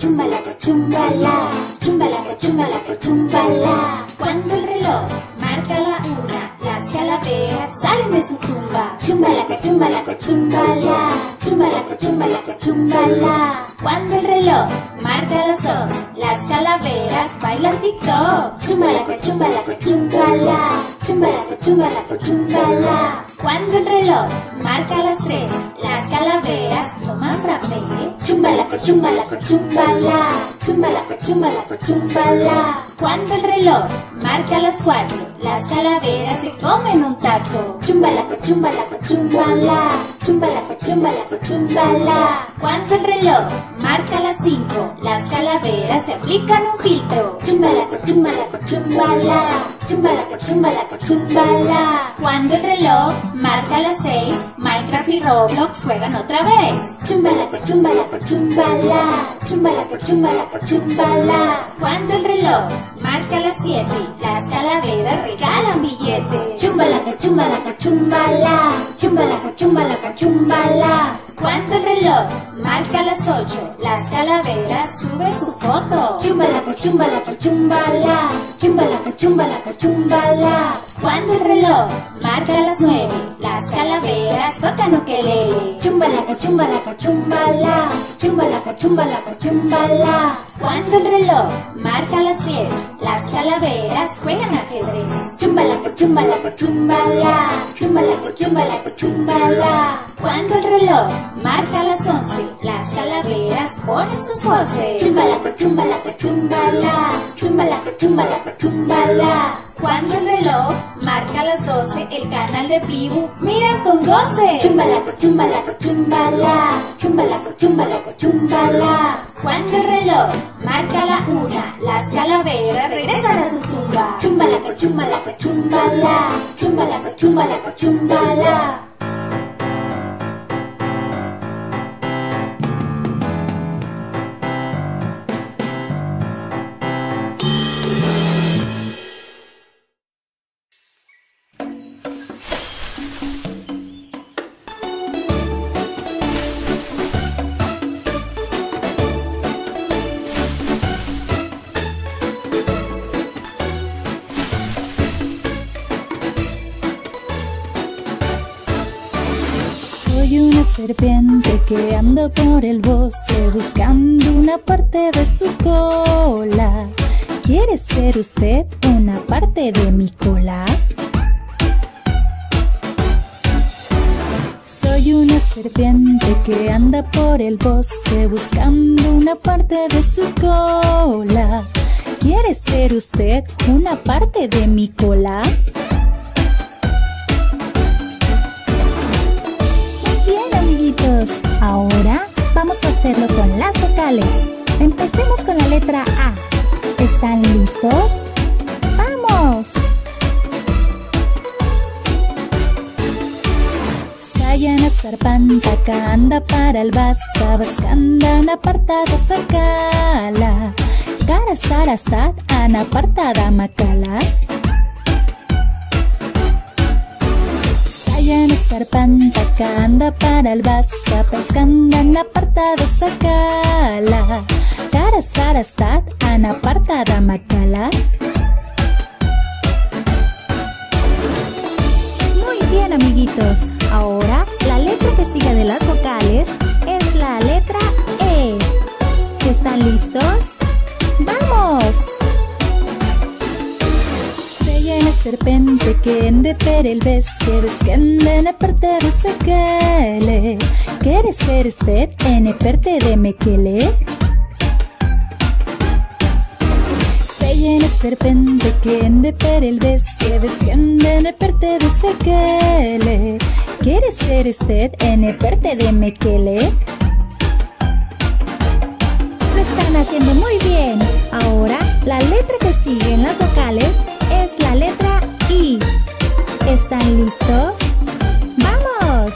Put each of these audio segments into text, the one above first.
chumbalaca, chumbala, chumbalaca, chumbalaca, chumbala. Cuando el reloj marca la una, las calaveras salen de su tumba. Chumbalaca, chumbalaca, chumbala, chumbalaca, chumbalaca, chumbala. Cuando el reloj marca las dos, las calaveras bailan TikTok. Chumbalaca, chumbalaca, chumbala, chumbalaca, chumbalaca, chumbala. Cuando el reloj marca las tres, las calaveras toman frappé. Chumbalaca, chumbalaca, chumbala, chumbalaca, chumbalaca, chumbala. Cuando el reloj marca las cuatro, las calaveras se comen un taco. Chumbalaca, chumbalaca, chumbala, chumbalaca, chumbalaca, chumbala. Cuando el reloj marca las cinco, las calaveras se aplican un filtro. Chumbala, chumbalaca, chumbalaca, chumbala. Cuando el reloj marca las seis, Minecraft y Roblox juegan otra vez. Chumbala, chumbalaca, chumbalaca, chumbala. Cuando el reloj marca las siete, las calaveras regalan billetes. Chumbalaca, chumbalaca, chumbala, chumbalaca, chumbalaca, chumbala. Cuando el reloj marca las ocho, las calaveras suben su foto. Chumbalaca, chumbalaca, chumbala, chumbalaca, chumbalaca, chumbala. Cuando el reloj marca las nueve, calaveras tocan ukelele. Chumbalaca, chumbalaca, chumbala, chumbalaca, chumbalaca, chumbala. Cuando el reloj marca las diez, las calaveras juegan ajedrez. Chumbalaca, chumbalaca, chumbala, chumbalaca, chumbalaca, chumbala. Cuando el reloj marca las once, las calaveras ponen sus poses. Chumbalaca, chumbalaca, chumbala, chumbalaca, chumbalaca, chumbala. Cuando el reloj marca las 12, el canal de Pibu mira con goce. Chumbalaca, chumbalaca, chumbala, chumbalaca, chumbalaca, chumbala. Cuando el reloj marca la una, las calaveras regresan a su tumba. Chumbala, chumbalaca, chumbalaca, chumbala. Soy una serpiente que anda por el bosque buscando una parte de su cola. ¿Quiere ser usted una parte de mi cola? Soy una serpiente que anda por el bosque buscando una parte de su cola. ¿Quiere ser usted una parte de mi cola? Ahora vamos a hacerlo con las vocales. Empecemos con la letra A. ¿Están listos? ¡Vamos! Sayana sarpantaka anda para el vasca Vascanda apartada sakala Cara sarastat anapartada makala Sayana sarpantaka anda para el vasca Vascanda apartada sakala Cara sarastat anapartada makala Muy bien, amiguitos. Ahora, la letra que sigue de las vocales es la letra E. ¿Están listos? ¡Vamos! Sayana serpente que ende per el vesque Vescende en parte de sekele ¿Quiere ser usted en parte de mekele? Sayana serpente que ende per el vesque Vescende en parte de sekele ¿Quiere ser usted en parte de mekele? Lo están haciendo muy bien. Ahora, la letra que sigue en las vocales es la letra I. ¿Están listos? ¡Vamos!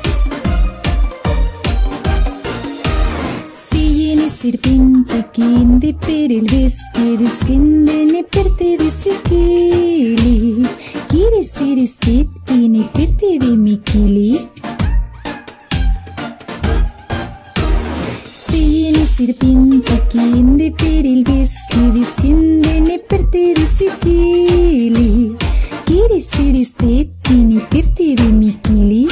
Sijini sirpinti kindi piril viskiri skindi ni pirti di sikili Kiri siristit ini pirti di mikili sirpintakindi piril viski viskindini pirtirisikili kirisiristettini pirtirimikili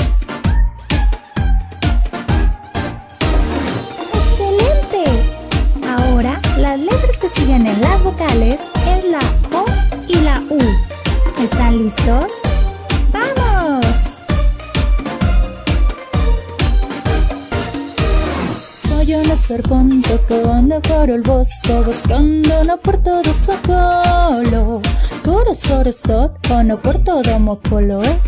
¡Excelente! Ahora las letras que siguen en las vocales es la O y la U. ¿Están listos? pasar pronto que ando por el bosco buscando no por todo su socolo Coro soro stot no por todo mocolo? Eh.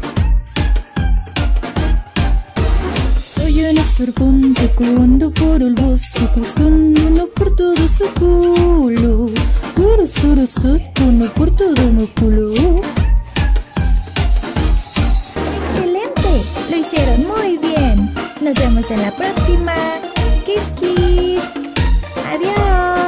Soy una sorbonte que ando por el bosco buscando no por todo socolo Coro soro stot no por todo mocolo Excelente, lo hicieron muy bien. Nos vemos en la próxima. Kiss Kiss. Adiós.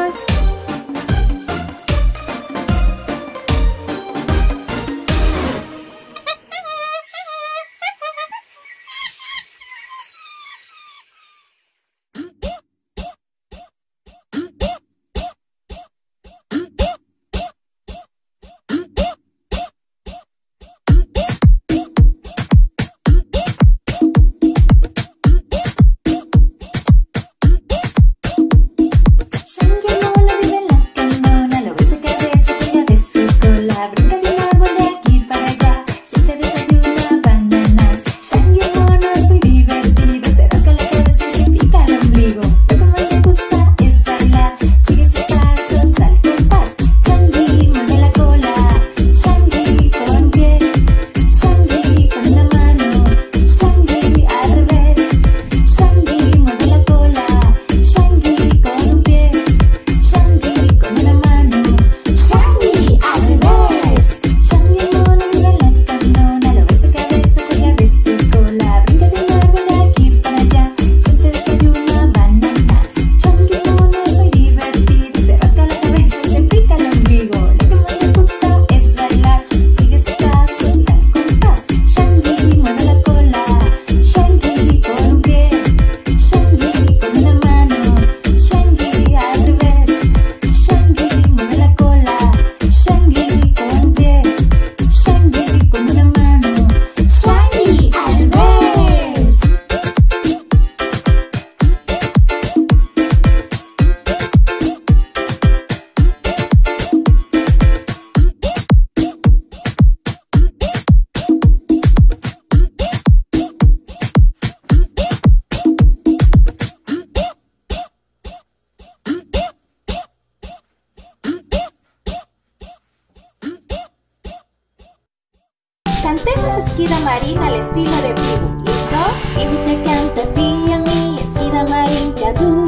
cantemos Esquida marina al estilo de vivo. ¿Listos? Y te canta a ti a mí, Esquida marina te.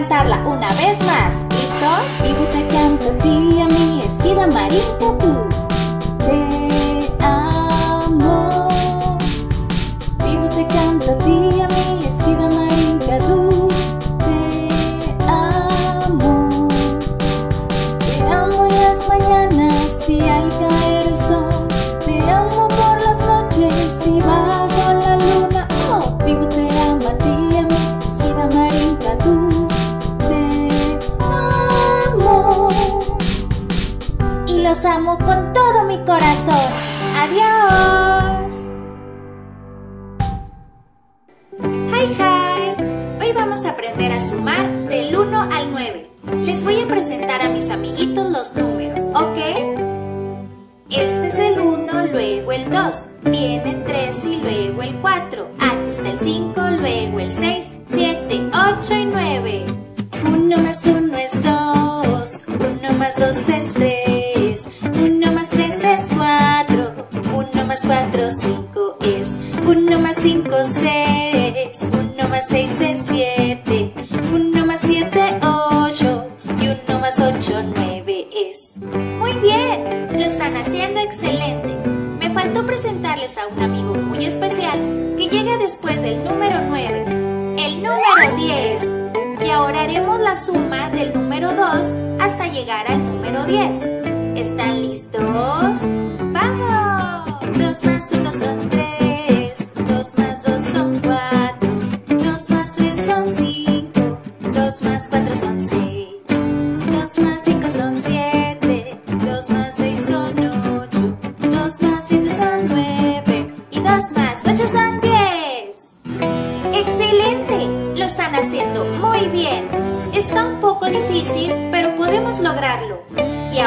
cantarla una vez más. ¿Listos? Mi buta canta a ti, a mí, esquina marita tú. más 4, 5 es 1 más 5, 6.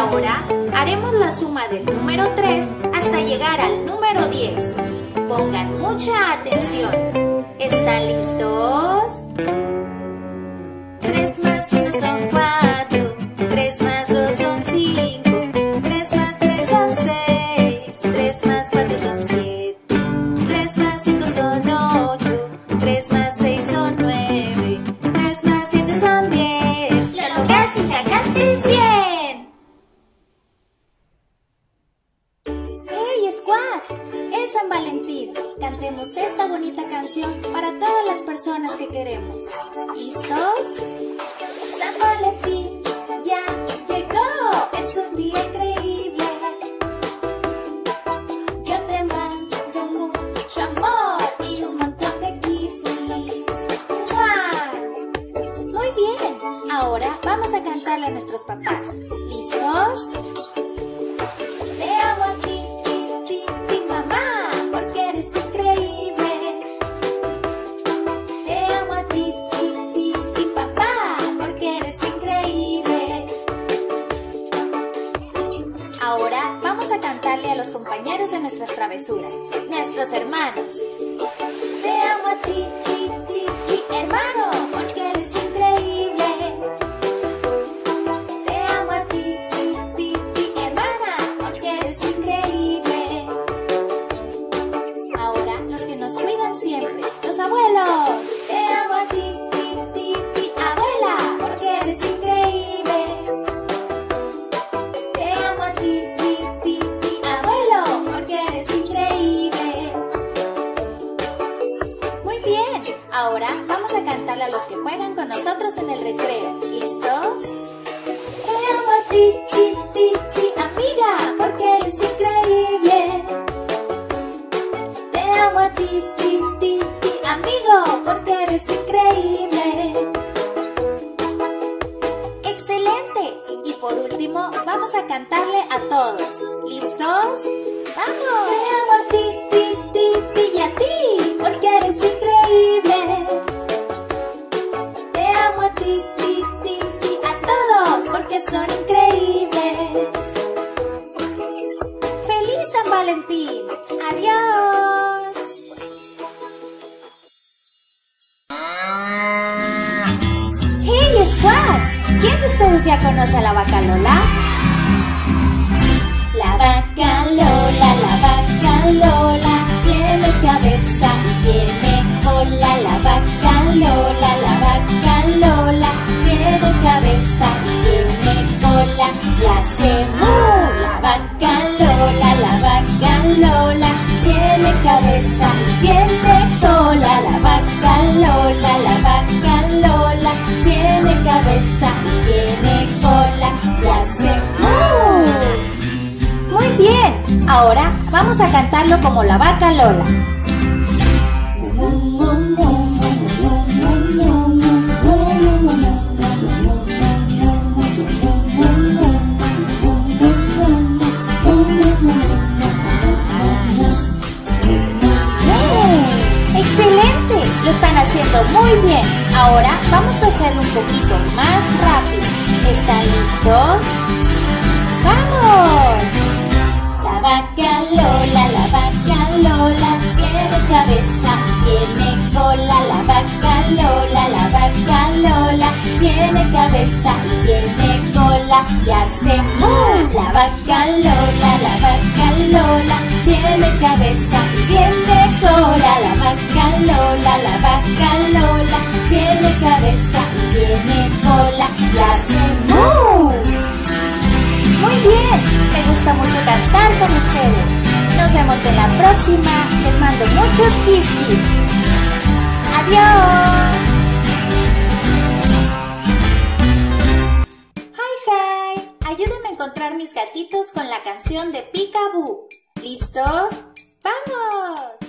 Ahora haremos la suma del número 3 hasta llegar al número 10. Pongan mucha atención. ¿Están listos? 3 más 1 son 4, para todas las personas que queremos. ¿Listos? San Valentín ya llegó. Es un día increíble. Yo te mando mucho amor y un montón de kisses. ¡Mua! Muy bien. Ahora vamos a cantarle a nuestros papás. ¿Listos? De nuestras travesuras, nuestros hermanos. Te amo a ti, ahora vamos a cantarle a los que juegan con nosotros en el recreo. ¿Listos? Te amo a ti, ti, ti, ti, amiga, porque eres increíble. Te amo a ti, ti, ti, ti, amigo, porque eres increíble. ¡Excelente! Y por último, vamos a cantarle a todos. ¿Listos? ¡Vamos! Te amo a ti, ti, ti, ti y a ti, porque eres increíble. Te amo a ti, ti, ti, ti, a todos, porque son increíbles. ¡Feliz San Valentín! ¡Adiós! ¡Hey, Squad! ¿Quién de ustedes ya conoce a la vaca Lola? Hace mu. La vaca Lola, la vaca Lola tiene cabeza y tiene cola. La vaca Lola, la vaca Lola tiene cabeza y tiene cola. Y hace mu. Muy bien, ahora vamos a cantarlo como la vaca Lola. Haciendo muy bien. Ahora vamos a hacerlo un poquito más rápido. ¿Están listos? ¡Vamos! La vaca Lola, la vaca Lola tiene cabeza, tiene cola. La vaca Lola, la vaca Lola tiene cabeza y tiene cola. Y hace mu. La vaca Lola, la vaca Lola tiene cabeza y tiene cola. La vaca Lola, la vaca Lola tiene cabeza y tiene cola. Y hace mu. Muy bien, me gusta mucho cantar con ustedes. Nos vemos en la próxima. Les mando muchos kiskis. Adiós. encontrar mis gatitos con la canción de Peekaboo. ¿Listos? ¡Vamos!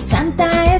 Santa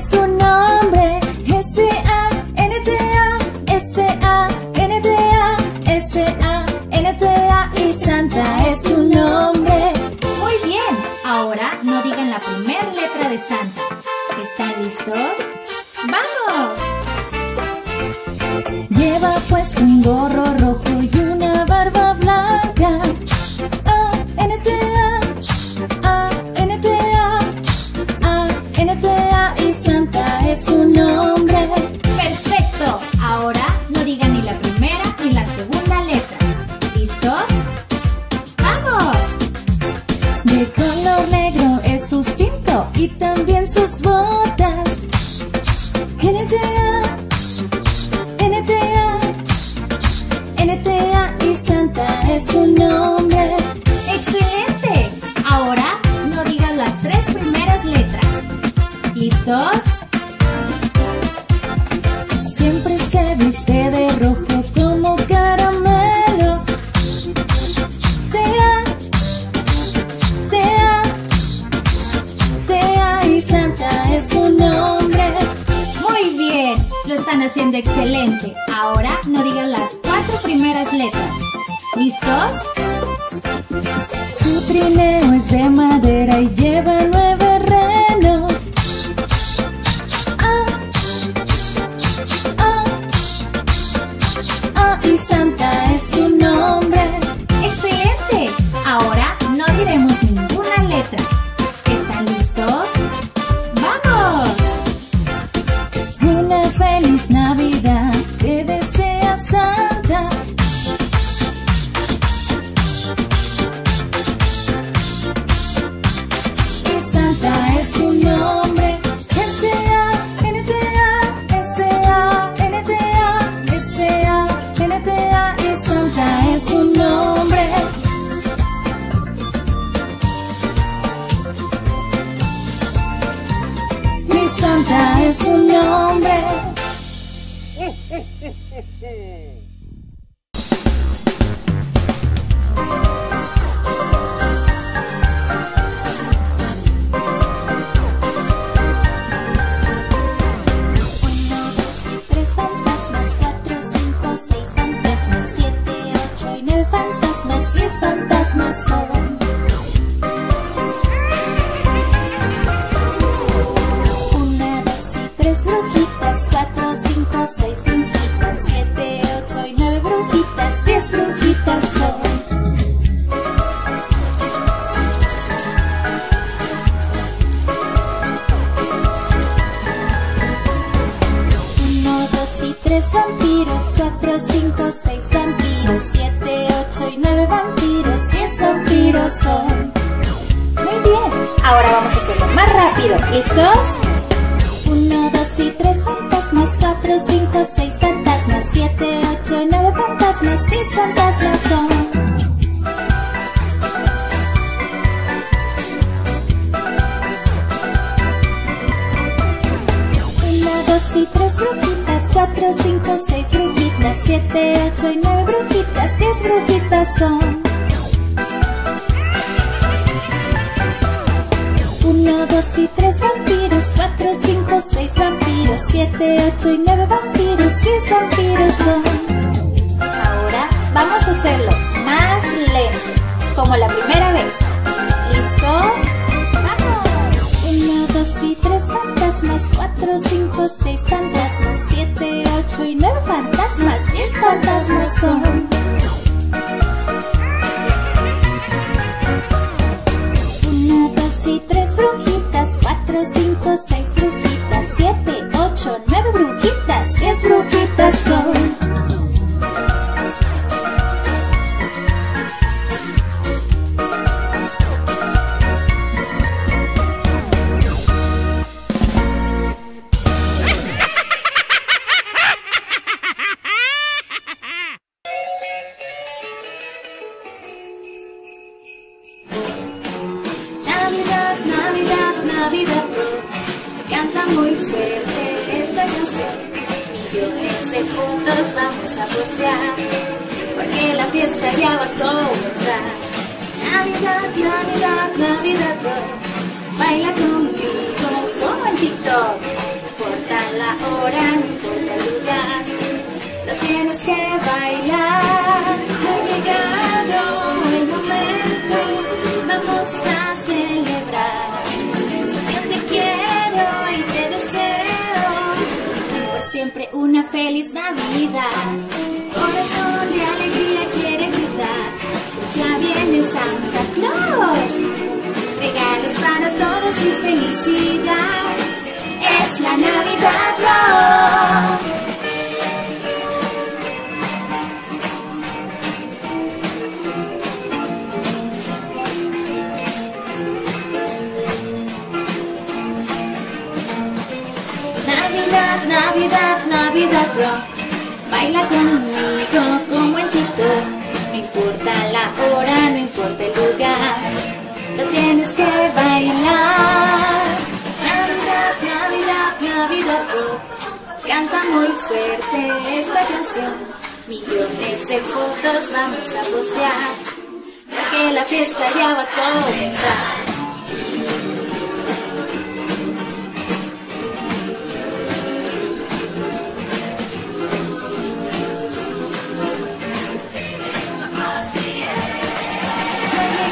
Fantasmas son. Una, dos y tres brujitas, cuatro, cinco, seis brujitas, siete, ocho y nueve brujitas, diez brujitas son. Uno, dos y tres vampiros, cuatro, cinco, seis son. Muy bien, ahora vamos a hacerlo más rápido. ¿Listos? Uno, dos y tres fantasmas, cuatro, cinco, seis fantasmas, siete, ocho y nueve fantasmas, diez fantasmas son. Dos y tres brujitas, cuatro, cinco, seis brujitas, siete, ocho y nueve brujitas, diez brujitas son. Y tres vampiros, cuatro, cinco, seis vampiros, siete, ocho y nueve vampiros, diez vampiros son. Ahora vamos a hacerlo más lento, como la primera vez. ¿Listos? ¡Vamos! Uno, dos y tres fantasmas, cuatro, cinco, seis fantasmas, siete, ocho y nueve fantasmas, diez fantasmas son. Una, dos y tres brujitas, cuatro, cinco, seis brujitas, siete, ocho, nueve brujitas, diez brujitas son.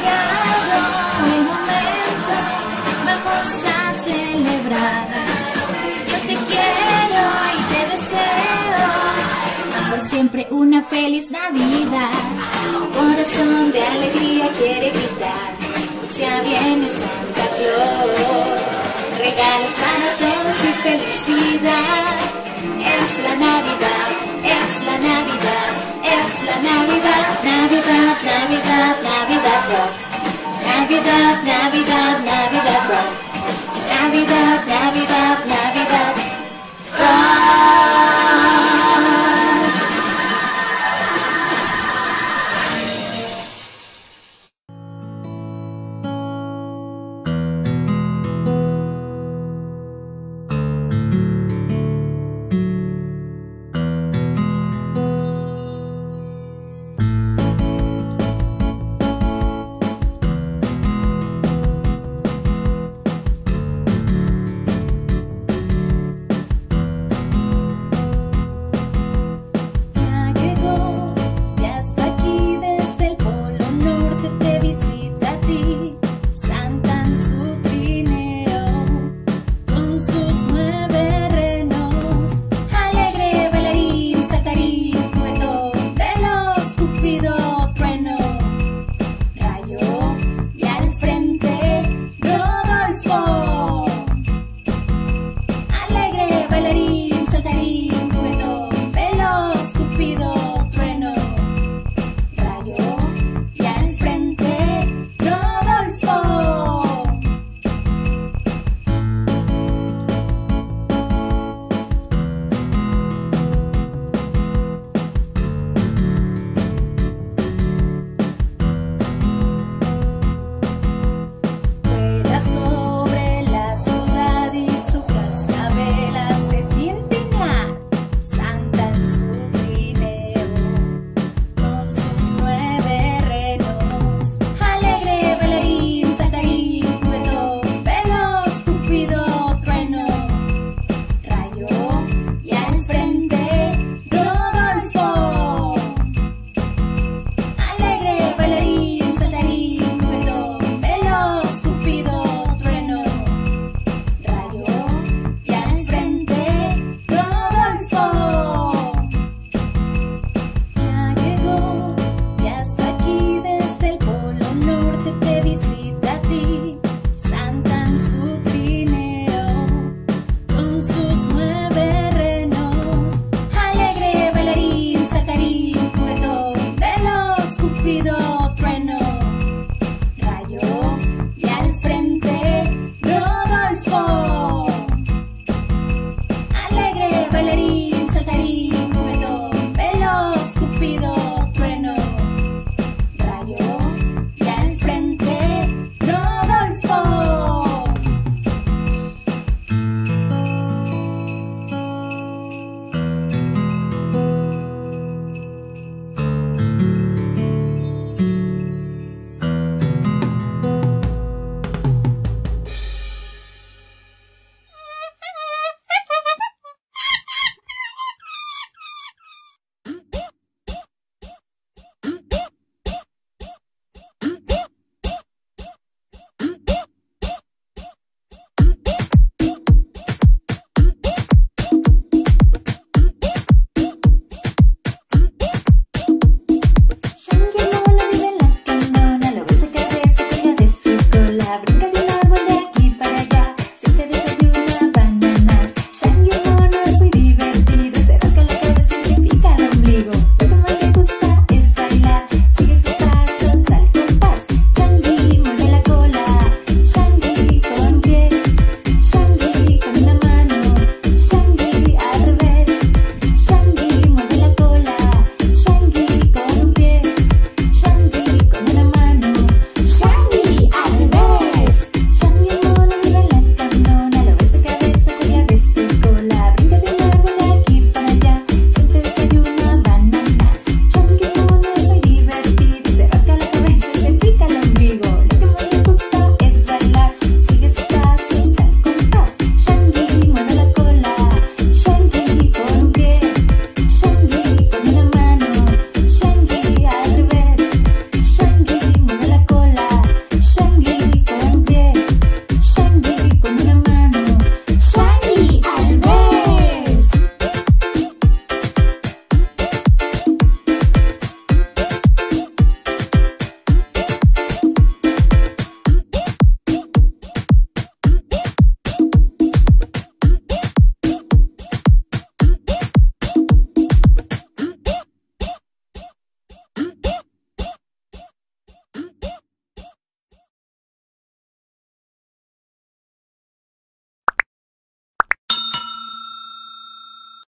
Llegado el momento, vamos a celebrar. Yo te quiero y te deseo por siempre una feliz Navidad. Corazón de alegría quiere gritar, ya viene Santa Claus. Regalos para todos y felicidad. Es la Navidad, es la Navidad, Navidad, Navidad, Navidad, Navidad Rock. Navidad, Navidad, Navidad Rock. Navidad, Navidad, Navidad Rock.